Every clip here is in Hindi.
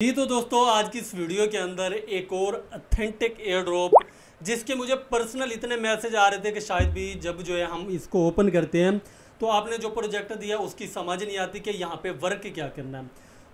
जी तो दोस्तों, आज की इस वीडियो के अंदर एक और अथेंटिक एयर ड्रॉप जिसके मुझे पर्सनल इतने मैसेज आ रहे थे कि शायद भी जब जो है हम इसको ओपन करते हैं तो आपने जो प्रोजेक्ट दिया उसकी समझ नहीं आती कि यहाँ पे वर्क क्या करना है।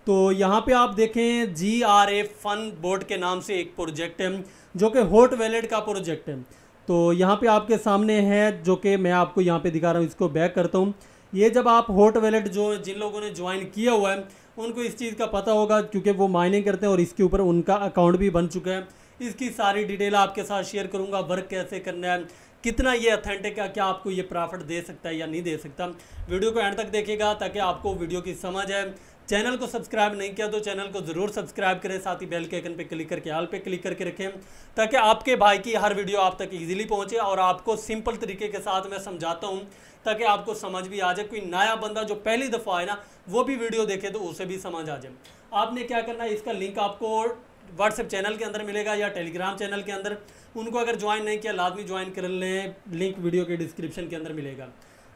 तो यहाँ पे आप देखें G R A fun board के नाम से एक प्रोजेक्ट है, जो कि हॉट वैलेट का प्रोजेक्ट है। तो यहाँ पे आपके सामने है, जो कि मैं आपको यहाँ पे दिखा रहा हूँ, इसको बैक करता हूँ। ये जब आप हॉट वैलेट जो जिन लोगों ने ज्वाइन किया हुआ है उनको इस चीज़ का पता होगा क्योंकि वो माइनिंग करते हैं और इसके ऊपर उनका अकाउंट भी बन चुका है। इसकी सारी डिटेल आपके साथ शेयर करूँगा, वर्क कैसे करना है, कितना ये अथेंटिक है, क्या आपको ये प्रॉफिट दे सकता है या नहीं दे सकता। वीडियो को एंड तक देखेगा ताकि आपको वीडियो की समझ है चैनल को सब्सक्राइब नहीं किया तो चैनल को ज़रूर सब्सक्राइब करें, साथ ही बेल के आइकन पे क्लिक करके, आल पे क्लिक करके रखें, ताकि आपके भाई की हर वीडियो आप तक इजीली पहुँचे और आपको सिंपल तरीके के साथ मैं समझाता हूँ, ताकि आपको समझ भी आ जाए, कोई नया बंदा जो पहली दफ़ा है ना, वो भी वीडियो देखे तो उसे भी समझ आ जाए। आपने क्या करना है, इसका लिंक आपको व्हाट्सएप चैनल के अंदर मिलेगा या टेलीग्राम चैनल के अंदर, उनको अगर ज्वाइन नहीं किया, लाजमी ज्वाइन कर लें लिंक वीडियो के डिस्क्रिप्शन के अंदर मिलेगा।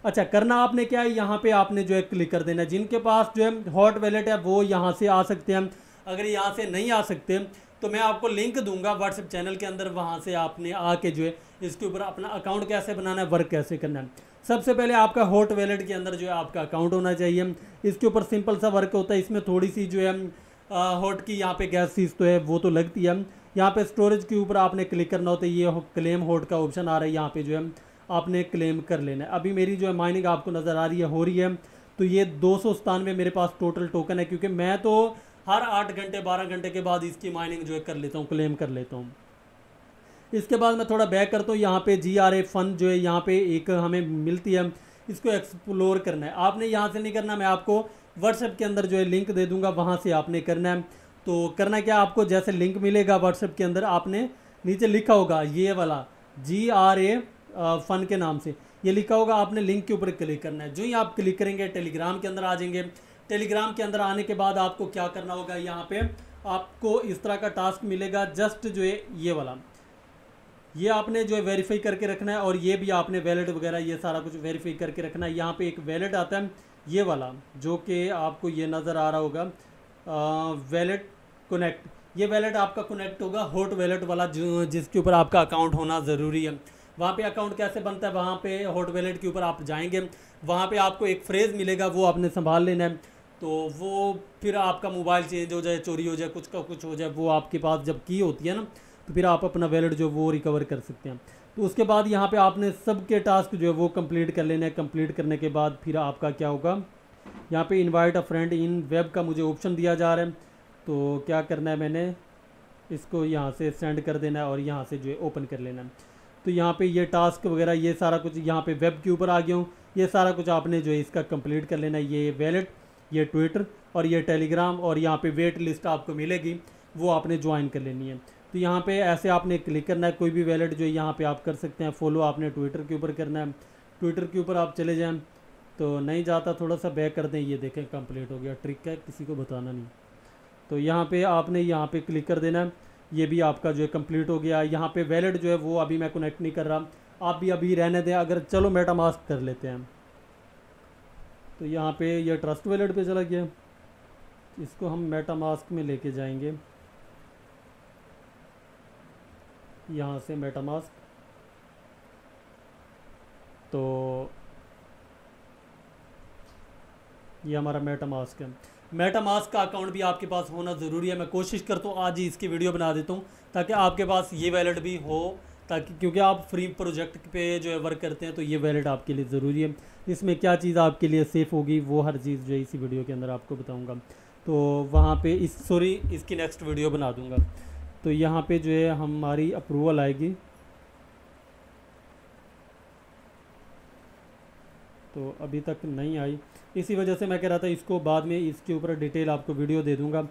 अच्छा करना आपने क्या है? यहाँ पे आपने जो है क्लिक कर देना। जिनके पास जो है हॉट वैलेट है, वो यहाँ से आ सकते हैं। अगर यहाँ से नहीं आ सकते तो मैं आपको लिंक दूँगा व्हाट्सएप चैनल के अंदर। वहाँ से आपने आके जो है इसके ऊपर अपना अकाउंट कैसे बनाना है वर्क कैसे करना है। सबसे पहले आपका हॉट वैलेट के अंदर जो है आपका अकाउंट होना चाहिए। इसके ऊपर सिंपल सा वर्क होता है। इसमें थोड़ी सी जो है हॉट की यहाँ पे गैस फ़ीस तो है, वो तो लगती है। यहाँ पे स्टोरेज के ऊपर आपने क्लिक करना होता है। ये क्लेम हॉट का ऑप्शन आ रहा है। यहाँ पे जो है आपने क्लेम कर लेना है। अभी मेरी जो है माइनिंग आपको नज़र आ रही है, हो रही है तो ये दो सौ सतानवे मेरे पास टोटल टोकन है, क्योंकि मैं तो हर आठ घंटे, बारह घंटे के बाद इसकी माइनिंग जो है कर लेता हूँ क्लेम कर लेता हूँ। इसके बाद मैं थोड़ा बैक करता हूँ, यहाँ पे जी आर ए फंड जो है, यहाँ पे एक हमें मिलती है, इसको एक्सप्लोर करना है। आपने यहाँ से नहीं करना, मैं आपको व्हाट्सएप के अंदर जो है लिंक दे दूँगा, वहाँ से आपने करना है। तो करना क्या, आपको जैसे लिंक मिलेगा व्हाट्सएप के अंदर, आपने नीचे लिखा होगा, ये वाला जी आर ए फ़न के नाम से। ये लिखा होगा, आपने लिंक के ऊपर क्लिक करना है। जो ही आप क्लिक करेंगे, टेलीग्राम के अंदर आ जाएँगे। टेलीग्राम के अंदर आने के बाद आपको क्या करना होगा, यहाँ पे आपको इस तरह का टास्क मिलेगा, जस्ट जो है ये वाला। ये आपने जो है वेरीफाई करके रखना है, और ये भी आपने वैलेट वगैरह ये सारा कुछ वेरीफाई करके रखना है। यहाँ पे एक वैलेट आता है, ये वाला, जो कि आपको ये नज़र आ रहा होगा वैलेट कनेक्ट ये वैलेट आपका कनेक्ट होगा हॉट वैलेट वाला जिसके ऊपर आपका अकाउंट होना ज़रूरी है। वहाँ पे अकाउंट कैसे बनता है, वहाँ पे हॉट वैलेट के ऊपर आप जाएँगे, वहाँ पे आपको एक फ्रेज़ मिलेगा, वो आपने संभाल लेना है। तो वो फिर आपका मोबाइल चेंज हो जाए, चोरी हो जाए, कुछ का कुछ हो जाए, वो आपके पास जब की होती है ना तो फिर आप अपना वैलेट जो वो रिकवर कर सकते हैं। तो उसके बाद यहाँ पे आपने सबके टास्क जो है वो कंप्लीट कर लेना है। कंप्लीट करने के बाद फिर आपका क्या होगा, यहाँ पे invite a friend in web का मुझे ऑप्शन दिया जा रहा है। तो क्या करना है मैंने, इसको यहाँ से सेंड कर देना है और यहाँ से जो है ओपन कर लेना है। तो यहाँ पे ये टास्क वगैरह, ये सारा कुछ यहाँ पे वेब के ऊपर आ गया हूँ। ये सारा कुछ आपने जो है इसका कंप्लीट कर लेना ये वैलेट ये ट्विटर और ये टेलीग्राम और यहाँ पे वेट लिस्ट आपको मिलेगी, वो आपने ज्वाइन कर लेनी है। तो यहाँ पे ऐसे आपने क्लिक करना है, कोई भी वैलेट जो यहाँ पे आप कर सकते हैं। फॉलो आपने ट्विटर के ऊपर करना है। ट्विटर के ऊपर आप चले जाएँ तो नहीं जाता थोड़ा सा बैक कर दें, ये देखें कंप्लीट हो गया। ट्रिक है, किसी को बताना नहीं। तो यहाँ पे आपने यहाँ पे क्लिक कर देना है। ये भी आपका जो है कंप्लीट हो गया। यहाँ पे वैलेट जो है वो अभी मैं कनेक्ट नहीं कर रहा। आप भी अभी रहने दें। अगर चलो मेटा मास्क कर लेते हैं। तो यहाँ पे ये ट्रस्ट वैलेट पे चला गया। इसको हम मेटा मास्क में लेके जाएँगे। यहाँ से मेटामास्क तो ये हमारा मेटा मास्क है। मेटामास्क का अकाउंट भी आपके पास होना ज़रूरी है। मैं कोशिश करता हूँ, आज ही इसकी वीडियो बना देता हूँ, ताकि आपके पास ये वैलेट भी हो, ताकि, क्योंकि आप फ्री प्रोजेक्ट पे जो है वर्क करते हैं तो ये वैलेट आपके लिए ज़रूरी है। इसमें क्या चीज़ आपके लिए सेफ़ होगी, वो हर चीज़ जो है इसी वीडियो के अंदर आपको बताऊँगा। तो वहाँ पर इस सॉरी इसकी नेक्स्ट वीडियो बना दूँगा। तो यहाँ पर जो है हमारी अप्रूवल आएगी। तो अभी तक नहीं आई। इसी वजह से मैं कह रहा था, इसको बाद में इसके ऊपर डिटेल आपको वीडियो दे दूँगा।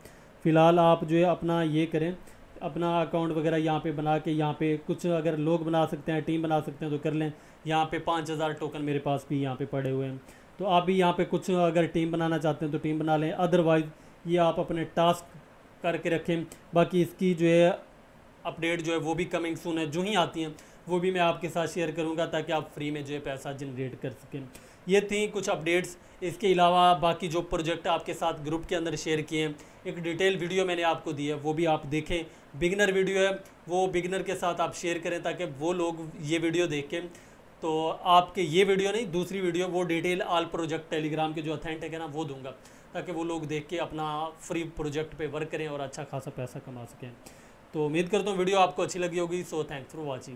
फ़िलहाल आप जो है अपना ये करें, अपना अकाउंट वगैरह यहाँ पे बना के, यहाँ पे कुछ अगर लोग बना सकते हैं, टीम बना सकते हैं तो कर लें। यहाँ पे पाँच हज़ार टोकन मेरे पास भी यहाँ पे पड़े हुए हैं। तो आप भी यहाँ पे कुछ अगर टीम बनाना चाहते हैं तो टीम बना लें। अदरवाइज़ ये आप अपने टास्क करके रखें। बाकी इसकी जो है अपडेट जो है, वो भी कमिंग सून है। जो ही आती हैं, वो भी मैं आपके साथ शेयर करूँगा, ताकि आप फ्री में जो है पैसा जनरेट कर सकें। ये थी कुछ अपडेट्स। इसके अलावा बाकी जो प्रोजेक्ट आपके साथ ग्रुप के अंदर शेयर किए हैं, एक डिटेल वीडियो मैंने आपको दी है, वो भी आप देखें। बिगनर वीडियो है, वो बिगनर के साथ आप शेयर करें ताकि वो लोग ये वीडियो देखें। तो आपके ये वीडियो नहीं, दूसरी वीडियो, वो डिटेल आल प्रोजेक्ट टेलीग्राम के जो अथेंटिक है ना, वो दूँगा। ताकि वो लोग देख के अपना फ्री प्रोजेक्ट पे वर्क करें और अच्छा खासा पैसा कमा सकें। तो उम्मीद करता हूँ वीडियो आपको अच्छी लगी होगी सो थैंक्स फॉर वॉचिंग